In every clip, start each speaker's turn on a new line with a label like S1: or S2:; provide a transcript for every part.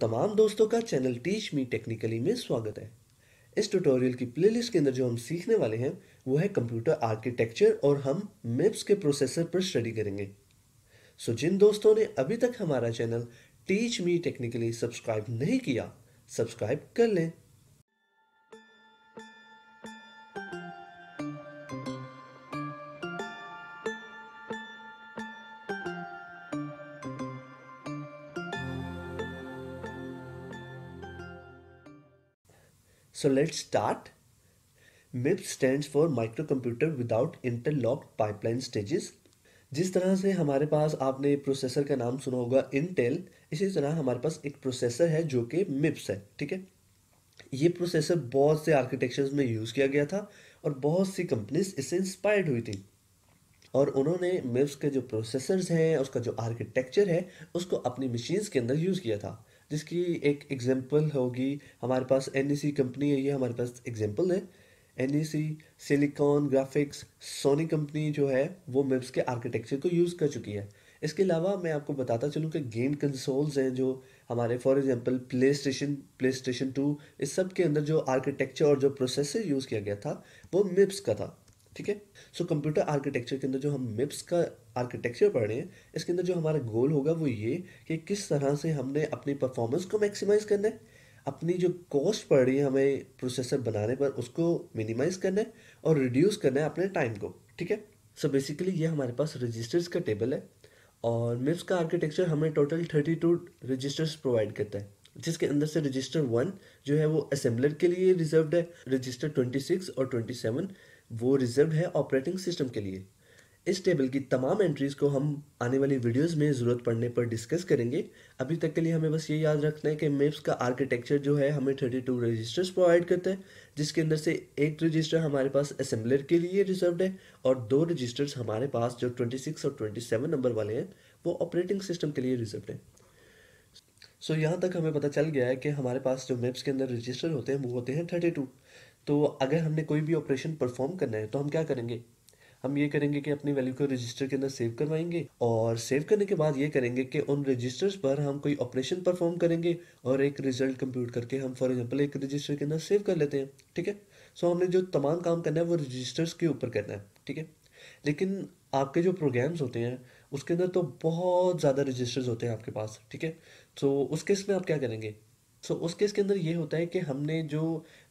S1: तमाम दोस्तों का चैनल टीच मी टेक्निकली में स्वागत है। इस ट्यूटोरियल की प्लेलिस्ट के अंदर जो हम सीखने वाले हैं, वो है कंप्यूटर आर्किटेक्चर और हम मिप्स के प्रोसेसर पर स्टडी करेंगे। सो जिन दोस्तों ने अभी तक हमारा channel teach me technically subscribe नहीं किया, सब्सक्राइब कर लें। So let's start. MIPS stands for Microcomputer Without Interlocked Pipeline Stages. जिस तरह से हमारे पास आपने प्रोसेसर का नाम सुना होगा इंटेल इसी तरह हमारे पास एक प्रोसेसर है जो कि मिप्स है, ठीक है ये प्रोसेसर बहुत से आर्किटेक्चर्स में यूज़ किया गया था और बहुत सी कंपनीज़ इससे इंस्पायर्ड हुई थी और उन्होंने मिप्स के जो प्रोसेसर्स हैं, उसका जो आर्किटेक्चर है, उसको अपनी मशीन्स के अंदर यूज़ किया था जिसकी एक एग्जांपल होगी। हमारे पास एन कंपनी है, ये हमारे पास एग्जांपल है। An silicon graphics Sony company जो है, वो मिप्स के आर्किटेक्चर को यूज़ कर चुकी है। इसके अलावा मैं आपको बताता चलूँ कि गेम कंसोल्स हैं जो हमारे for example PlayStation PlayStation two इस सब के अंदर जो आर्किटेक्चर और जो प्रोसेसर यूज़ किया गया था, वो मिप्स का था। ठीक है? सो कंप्यूटर आर्किटेक्चर के अंदर जो हम मिप्स का आर्किटेक्चर पढ़ रहे हैं, इसके अंदर जो हमारा गोल होगा वो ये कि किस तरह से हमने अपनी परफॉर्मेंस को मैक्सिमाइज करना है। अपनी जो कॉस्ट पड़ रही है हमें प्रोसेसर बनाने पर, उसको मिनिमाइज करना है और रिड्यूस करना है अपने टाइम को, ठीक है? सो बेसिकली ये हमारे पास रजिस्टर्स का टेबल है और मिप्स का आर्किटेक्चर हमें total thirty two registers provide करता है, जिसके अंदर से रजिस्टर वन जो है वो असेंबलर के लिए रिजर्व्ड है रजिस्टर ट्वेंटी सिक्स और ट्वेंटी सेवन वो रिज़र्व है ऑपरेटिंग सिस्टम के लिए। इस टेबल की तमाम एंट्रीज को हम आने वाली वीडियोस में ज़रूरत पड़ने पर डिस्कस करेंगे। अभी तक के लिए हमें बस ये याद रखना है कि मेप्स का आर्किटेक्चर जो है हमें 32 रजिस्टर्स प्रोवाइड करता है जिसके अंदर से एक रजिस्टर हमारे पास असेंबलर के लिए रिज़र्व है और दो रजिस्टर्स हमारे पास जो 26 और 27 नंबर वाले हैं वो ऑपरेटिंग सिस्टम के लिए रिज़र्व है। सो so, यहाँ तक हमें पता चल गया है कि हमारे पास जो मेप्स के अंदर रजिस्टर होते हैं वो होते हैं थर्टी तो अगर हमने कोई भी ऑपरेशन परफॉर्म करना है तो हम क्या करेंगे? हम ये करेंगे कि अपनी वैल्यू को रजिस्टर के अंदर सेव करवाएँगे और सेव करने के बाद ये करेंगे कि उन रजिस्टर्स पर हम कोई ऑपरेशन परफॉर्म करेंगे और एक रिज़ल्ट कंप्यूट करके हम फॉर एग्जांपल एक रजिस्टर के अंदर सेव कर लेते हैं ठीक है? सो so, हमने जो तमाम काम करना है वो रजिस्टर्स के ऊपर करना है ठीक है? लेकिन आपके जो प्रोग्राम्स होते हैं उसके अंदर तो बहुत ज़्यादा रजिस्टर्स होते हैं आपके पास ठीक है? तो उस केस में आप क्या करेंगे? सो so, उस केस के अंदर ये होता है कि हमने जो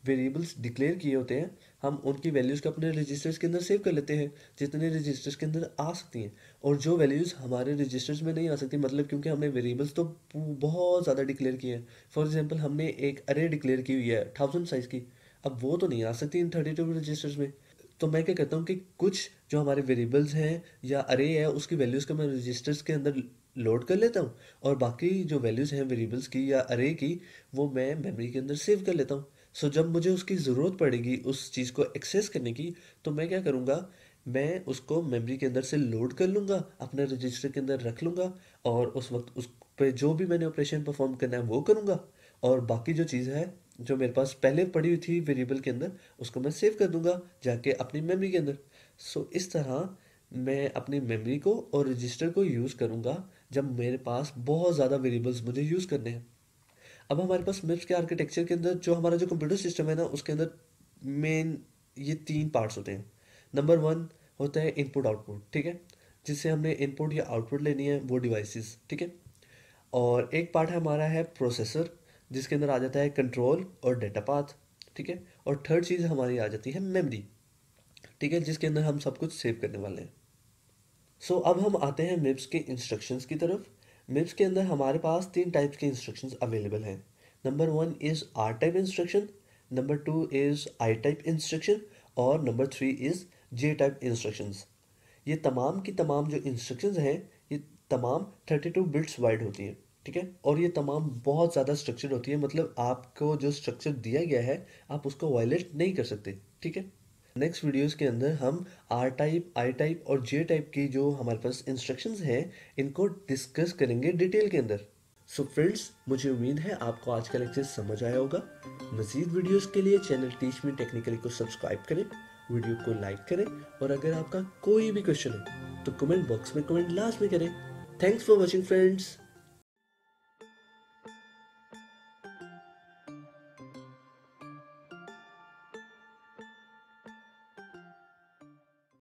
S1: वेरिएबल्स डिक्लेयर किए होते हैं हम उनकी वैल्यूज़ को अपने रजिस्टर्स के अंदर सेव कर लेते हैं जितने रजिस्टर्स के अंदर आ सकती हैं। और जो वैल्यूज़ हमारे रजिस्टर्स में नहीं आ सकती मतलब क्योंकि हमने वेरिएबल्स तो बहुत ज़्यादा डिक्लेयर किए हैं। फॉर एग्ज़ाम्पल हमने एक अरे डिक्लेयर की हुई है थाउज़ेंड साइज़ की। अब वो तो नहीं आ सकती इन थर्टी टू रजिस्टर्स में। तो मैं क्या कहता हूँ कि कुछ जो हमारे वेरिएबल्स हैं या अरे है, उसकी वैल्यूज़ को मैं रजिस्टर्स के अंदर लोड कर लेता हूँ और बाकी जो वैल्यूज़ हैं वेरिएबल्स की या अरे की, वो मैं मेमोरी के अंदर सेव कर लेता हूँ। सो जब मुझे उसकी ज़रूरत पड़ेगी उस चीज़ को एक्सेस करने की तो मैं क्या करूँगा? मैं उसको मेमोरी के अंदर से लोड कर लूँगा, अपने रजिस्टर के अंदर रख लूँगा और उस वक्त उस पर जो भी मैंने ऑपरेशन परफॉर्म करना है वो करूँगा। और बाकी जो चीज़ है जो मेरे पास पहले पड़ी हुई थी वेरिएबल के अंदर, उसको मैं सेव कर दूँगा जाके अपनी मेमोरी के अंदर। सो इस तरह मैं अपनी मेमोरी को और रजिस्टर को यूज़ करूँगा जब मेरे पास बहुत ज़्यादा वेरिएबल्स मुझे यूज़ करने हैं। अब हमारे पास मिप्स के आर्किटेक्चर के अंदर जो हमारा जो कंप्यूटर सिस्टम है ना, उसके अंदर मेन ये तीन पार्ट्स होते हैं। नंबर वन होता है इनपुट आउटपुट ठीक है? जिससे हमने इनपुट या आउटपुट लेनी है वो डिवाइसेस ठीक है? और एक पार्ट हमारा है प्रोसेसर जिसके अंदर आ जाता है कंट्रोल और डेटा पाथ ठीक है? और थर्ड चीज़ हमारी आ जाती है मेमोरी ठीक है? जिसके अंदर हम सब कुछ सेव करने वाले हैं। सो so, अब हम आते हैं मिप्स के इंस्ट्रक्शंस की तरफ़। मिप्स के अंदर हमारे पास तीन टाइप्स के इंस्ट्रक्शंस अवेलेबल हैं। Number one is R type instruction number two is I type instruction और number three is J type instructions ये तमाम की तमाम जो इंस्ट्रक्शंस हैं ये तमाम थर्टी टू बिट्स वाइड होती हैं। ठीक है? और ये तमाम बहुत ज़्यादा स्ट्रक्चर होती है मतलब आपको जो स्ट्रक्चर दिया गया है, आप उसको वायलेट नहीं कर सकते, ठीक है? नेक्स्ट वीडियोस के अंदर हम आर टाइप आई टाइप और जे टाइप की जो हमारे पास इंस्ट्रक्शंस हैं, इनको डिस्कस करेंगे डिटेल के अंदर। सो so फ्रेंड्स मुझे उम्मीद है आपको आज का लेक्चर समझ आया होगा। मजीद वीडियोस के लिए चैनल टीच मी टेक्निकली को सब्सक्राइब करें वीडियो को लाइक करें और अगर आपका कोई भी क्वेश्चन है तो कमेंट बॉक्स में कमेंट लास्ट में करें। Thanks for watching friends